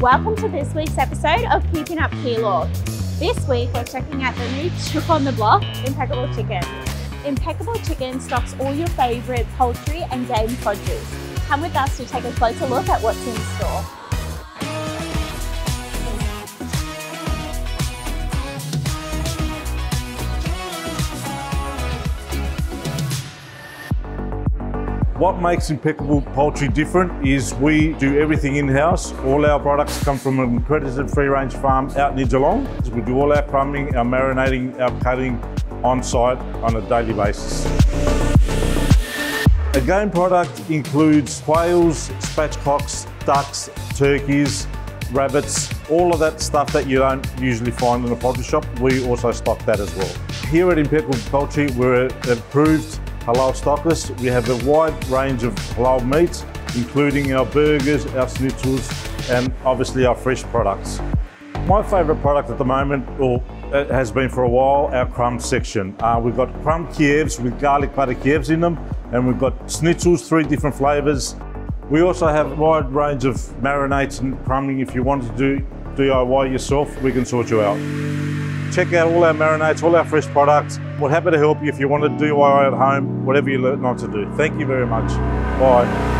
Welcome to this week's episode of Keeping Up Keilor. This week we're checking out the new trick on the block, Impeckable Chicken. Impeckable Chicken stocks all your favourite poultry and game produce. Come with us to take a closer look at what's in store. What makes Impeckable Poultry different is we do everything in-house. All our products come from an accredited free-range farm out near Geelong. We do all our crumbing, our marinating, our cutting on-site on a daily basis. A game product includes quails, spatchcocks, ducks, turkeys, rabbits, all of that stuff that you don't usually find in a poultry shop. We also stock that as well. Here at Impeckable Poultry, we're approved halal stockers. We have a wide range of halal meats, including our burgers, our schnitzels, and obviously our fresh products. My favourite product at the moment, or it has been for a while, our crumb section. Uh, we've got crumb Kievs with garlic butter Kievs in them, and we've got schnitzels, three different flavours. We also have a wide range of marinades and crumbing. If you want to do DIY yourself, we can sort you out. Check out all our marinades, all our fresh products. We're happy to help you if you want to DIY at home, whatever you learn not to do. Thank you very much. Bye.